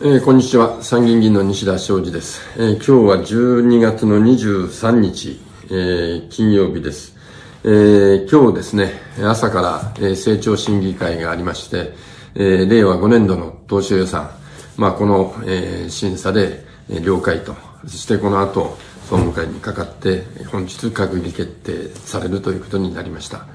えー、こんにちは。参議院議員の西田昌司です。えー、今日は12月の23日、えー、金曜日です。え今日ですね、朝から、え成長審議会がありまして、え令和5年度の当初予算、まあ、この、え審査で、え了解と、そしてこの後、総務会にかかって、本日閣議決定されるということになりました。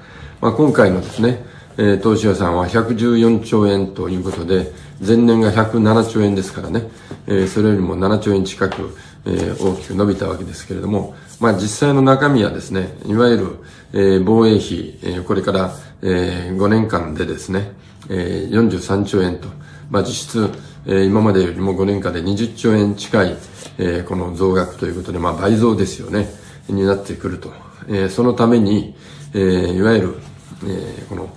まあ、今回のですね、えー、当初予算は114兆円ということで、前年が107兆円ですからね、えー、それよりも7兆円近く、えー、大きく伸びたわけですけれども、まあ実際の中身はですね、いわゆる、えー、防衛費、えー、これから、えー、5年間でですね、えー、43兆円と、まあ実質、えー、今までよりも5年間で20兆円近い、えー、この増額ということで、まあ倍増ですよね、になってくると。えー、そのために、えー、いわゆる、えー、この、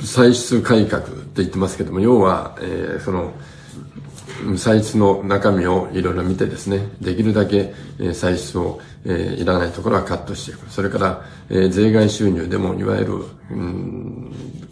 歳出改革って言ってますけども、要は、えー、その、歳出の中身をいろいろ見てですね、できるだけ、え、歳出を、えー、いらないところはカットしていく。それから、えー、税外収入でも、いわゆる、うん、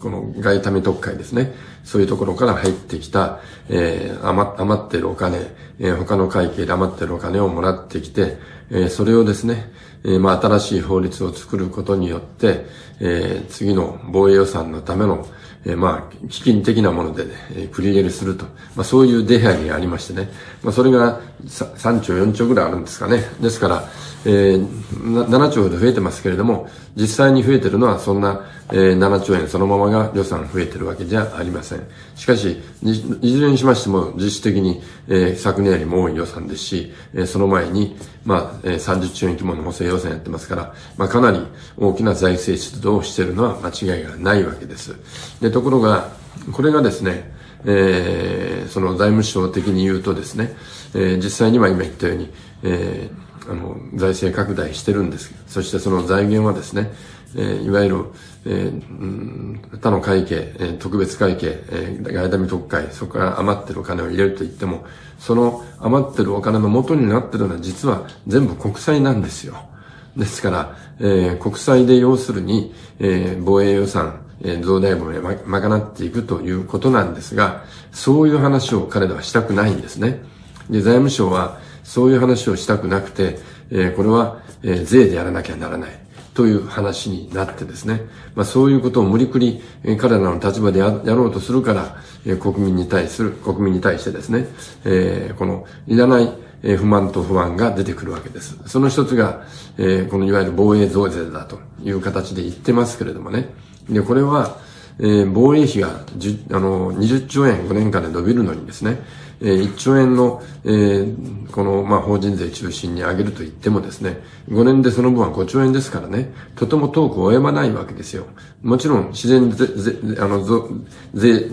この外為特会ですね、そういうところから入ってきた、えー、余余ってるお金、えー、他の会計で余ってるお金をもらってきて、えー、それをですね、えー、まあ、新しい法律を作ることによって、えー、次の防衛予算のための、えー、まあ、基金的なもので、ね、えー、繰り入れすると。まあ、そういう出会いがありましてね。まあ、それが3兆、4兆ぐらいあるんですかね。ですから、えー、7兆ほど増えてますけれども、実際に増えてるのはそんな、えー、7兆円そのままが予算増えてるわけじゃありません。しかし、いずれにしましても実質的に、えー、昨年よりも多い予算ですし、えー、その前に、まあ、えー、30兆円規模の補正予算やってますから、まあ、かなり大きな財政出動をしているのは間違いがないわけです。で、ところが、これがですね、えー、その財務省的に言うとですね、えー、実際には今言ったように、えー、あの、財政拡大してるんです。そしてその財源はですね、えー、いわゆる、えー、他の会計、えー、特別会計、えー、外為特会、そこから余ってるお金を入れると言っても、その余ってるお金の元になってるのは実は全部国債なんですよ。ですから、えー、国債で要するに、えー、防衛予算、えー、増大分へ賄っていくということなんですが、そういう話を彼らはしたくないんですね。で、財務省は、そういう話をしたくなくて、えー、これは、えー、税でやらなきゃならない。という話になってですね。まあそういうことを無理くり、えー、彼らの立場でやろうとするから、えー、国民に対する、国民に対してですね、えー、この、いらない、え、不満と不安が出てくるわけです。その一つが、えー、このいわゆる防衛増税だという形で言ってますけれどもね。で、これは、えー、防衛費があの20兆円5年間で伸びるのにですね、えー、1兆円の、えー、この、まあ、法人税中心に上げると言ってもですね、5年でその分は5兆円ですからね、とても遠く及ばないわけですよ。もちろん自然税、あの、税、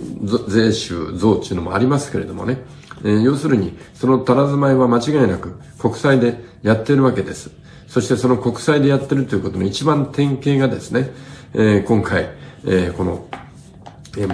税収増っていうのもありますけれどもね、えー、要するに、その足らずまいは間違いなく国債でやってるわけです。そしてその国債でやってるということの一番典型がですね、えー、今回、えー、この、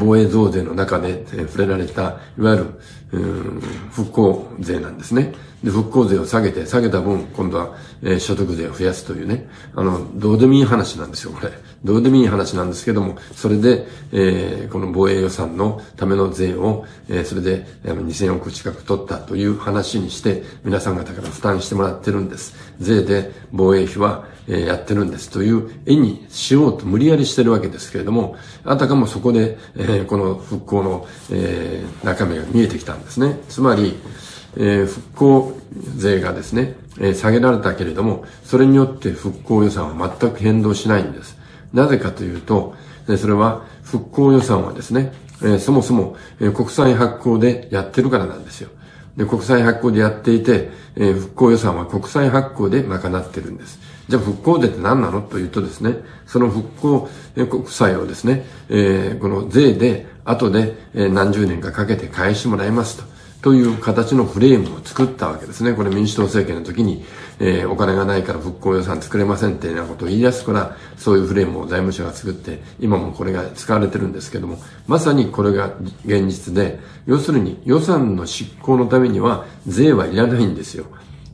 防衛増税の中で触れられた、いわゆる、復興税なんですね。で、復興税を下げて、下げた分、今度は、えー、所得税を増やすというね、あの、どうでもいい話なんですよ、これ。どうでもいい話なんですけども、それで、えー、この防衛予算のための税を、えー、それで、あの、2000億近く取ったという話にして、皆さん方から負担してもらってるんです。税で防衛費は、えー、やってるんですという絵にしようと無理やりしてるわけですけれども、あたかもそこで、えー、この復興の、えー、中身が見えてきたんですね。つまり、えー、復興税がですね、えー、下げられたけれども、それによって復興予算は全く変動しないんです。なぜかというと、それは復興予算はですね、え、そもそも、え、国債発行でやってるからなんですよ。で、国債発行でやっていて、え、復興予算は国債発行で賄ってるんです。じゃあ復興税って何なのというとですね、その復興国債をですね、え、この税で後でえ何十年かかけて返してもらいますと。という形のフレームを作ったわけですね。これ民主党政権の時に、えー、お金がないから復興予算作れませんっていうようなことを言い出すから、そういうフレームを財務省が作って、今もこれが使われてるんですけども、まさにこれが現実で、要するに予算の執行のためには税はいらないんですよ。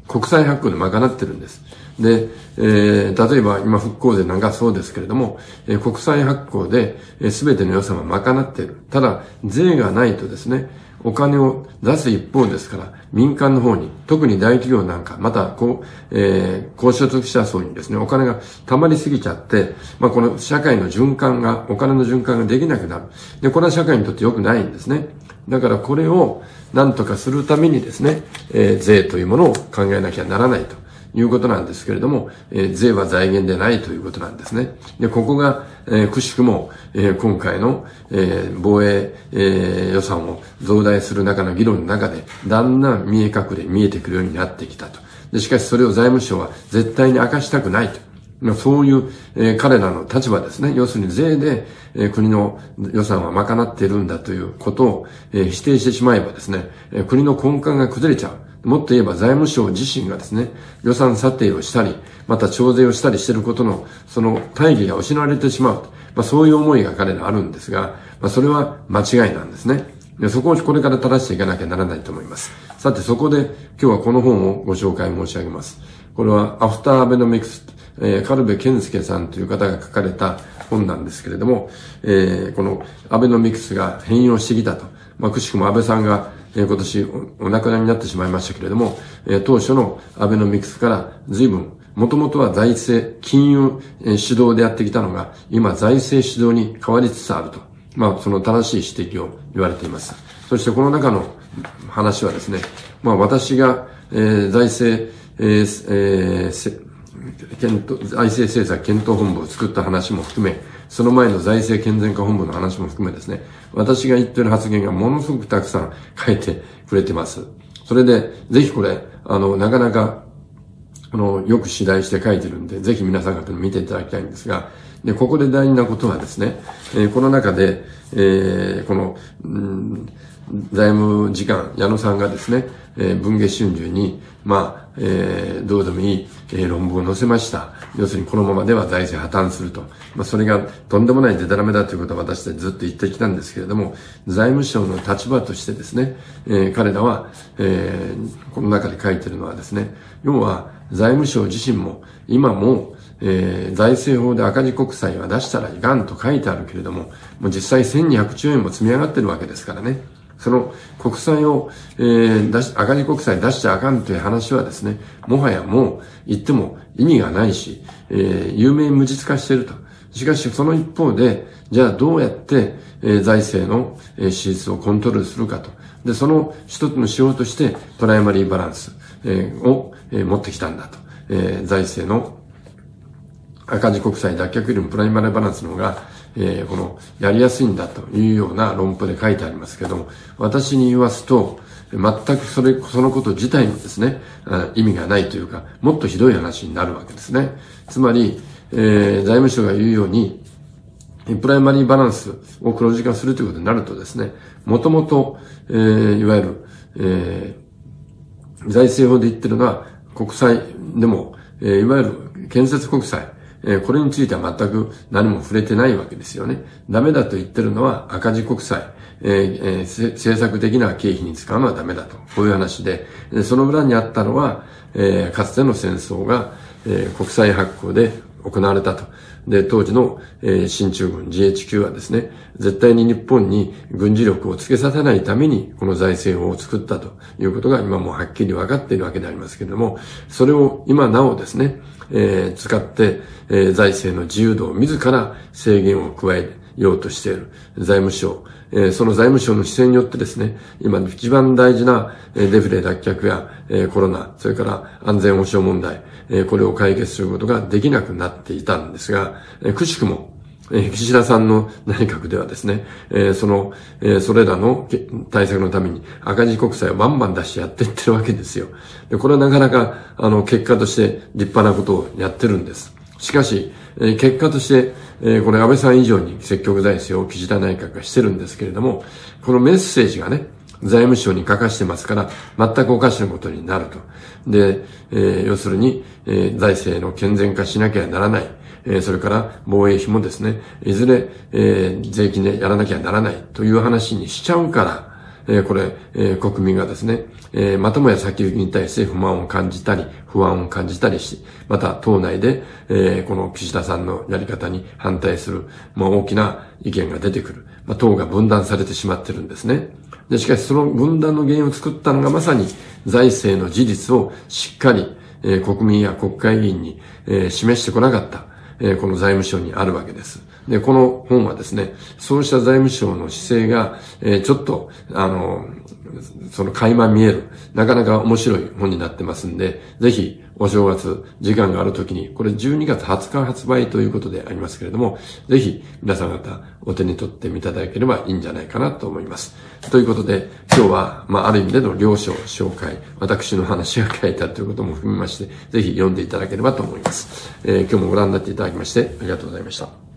国債発行で賄ってるんです。で、えー、例えば今復興税なんかそうですけれども、えー、国債発行で、えー、全ての予算は賄ってる。ただ、税がないとですね、お金を出す一方ですから、民間の方に、特に大企業なんか、また、こう、えー、高所得者層にですね、お金が溜まりすぎちゃって、まあ、この社会の循環が、お金の循環ができなくなる。で、これは社会にとって良くないんですね。だからこれを何とかするためにですね、えー、税というものを考えなきゃならないと。いうことなんですけれども、えー、税は財源でないということなんですね。で、ここが、えー、くしくも、えー、今回の、えー、防衛、えー、予算を増大する中の議論の中で、だんだん見え隠れ、見えてくるようになってきたと。で、しかしそれを財務省は絶対に明かしたくないと。そういう、えー、彼らの立場ですね。要するに税で、えー、国の予算は賄っているんだということを、えー、否定してしまえばですね、えー、国の根幹が崩れちゃう。もっと言えば財務省自身がですね、予算査定をしたり、また徴税をしたりしていることの、その大義が失われてしまう。まあそういう思いが彼らあるんですが、まあそれは間違いなんですね。でそこをこれから正していかなきゃならないと思います。さてそこで今日はこの本をご紹介申し上げます。これはアフターアベノミクス、えー、カルベ健介さんという方が書かれた本なんですけれども、えー、このアベノミクスが変容してきたと。まあ、くしくも安倍さんがえ今年お亡くなりになってしまいましたけれども、え当初のアベノミクスから随分、もともとは財政、金融、え主導でやってきたのが、今財政主導に変わりつつあると。まあ、その正しい指摘を言われています。そしてこの中の話はですね、まあ私が、えー、財政、えーえー、検討、財政政策検討本部を作った話も含め、その前の財政健全化本部の話も含めですね、私が言ってる発言がものすごくたくさん書いてくれてます。それで、ぜひこれ、あの、なかなか、あの、よく次第して書いてるんで、ぜひ皆さん方に見ていただきたいんですが、で、ここで大事なことはですね、えー、この中で、えー、この、うん財務次官、矢野さんがですね、えー、文藝春秋に、まあ、えー、どうでもいい、えー、論文を載せました。要するにこのままでは財政破綻すると。まあ、それがとんでもないデタラメだということは私たちずっと言ってきたんですけれども、財務省の立場としてですね、えー、彼らは、えー、この中で書いてるのはですね、要は財務省自身も今もえー、財政法で赤字国債は出したらいかんと書いてあるけれども、もう実際1200兆円も積み上がってるわけですからね。その国債を、えー、出し、赤字国債出しちゃあかんという話はですね、もはやもう言っても意味がないし、えー、有名無実化していると。しかしその一方で、じゃあどうやって、えー、財政の、えー、支出をコントロールするかと。で、その一つの仕様としてプライマリーバランス、えー、を、えー、持ってきたんだと。えー、財政の赤字国債脱却よりもプライマリーバランスの方が、えー、この、やりやすいんだというような論法で書いてありますけども、私に言わすと、全くそれ、そのこと自体もですね、意味がないというか、もっとひどい話になるわけですね。つまり、えー、財務省が言うように、プライマリーバランスを黒字化するということになるとですね、もともと、えー、いわゆる、えー、財政法で言ってるのは、国債でも、えー、いわゆる建設国債、えこれについては全く何も触れてないわけですよね。ダメだと言ってるのは赤字国債。えーえ、政策的な経費に使うのはダメだと。こういう話で、その裏にあったのは、え、かつての戦争が、え、国債発行で行われたと。で、当時の、えー、新中軍 GHQ はですね、絶対に日本に軍事力をつけさせないために、この財政法を作ったということが今もはっきり分かっているわけでありますけれども、それを今なおですね、えー、使って、えー、財政の自由度を自ら制限を加えようとしている財務省、え、その財務省の姿勢によってですね、今一番大事なデフレ脱却や、え、コロナ、それから安全保障問題、え、これを解決することができなくなっていたんですが、えー、くしくも、え岸田さんの内閣ではですね、えその、えそれらの対策のために赤字国債をバンバン出してやっていってるわけですよ。でこれはなかなか、あの、結果として立派なことをやってるんです。しかし、え結果として、えこれ安倍さん以上に積極財政を岸田内閣がしてるんですけれども、このメッセージがね、財務省に書かしてますから、全くおかしなことになると。で、えー、要するに、えー、財政の健全化しなきゃならない。えー、それから防衛費もですね、いずれ、えー、税金でやらなきゃならないという話にしちゃうから、え、これ、え、国民がですね、え、またもや先行きに対して不満を感じたり、不安を感じたりし、また党内で、え、この岸田さんのやり方に反対する、まあ、大きな意見が出てくる。まあ、党が分断されてしまってるんですね。で、しかしその分断の原因を作ったのがまさに財政の事実をしっかり、え、国民や国会議員に、え、示してこなかった、え、この財務省にあるわけです。で、この本はですね、そうした財務省の姿勢が、え、ちょっと、あの、その垣間見える、なかなか面白い本になってますんで、ぜひ、お正月、時間があるときに、これ12月20日発売ということでありますけれども、ぜひ、皆さん方、お手に取ってみいただければいいんじゃないかなと思います。ということで、今日は、まあ、ある意味での領書紹介、私の話が書いたということも含めまして、ぜひ読んでいただければと思います。えー、今日もご覧になっていただきまして、ありがとうございました。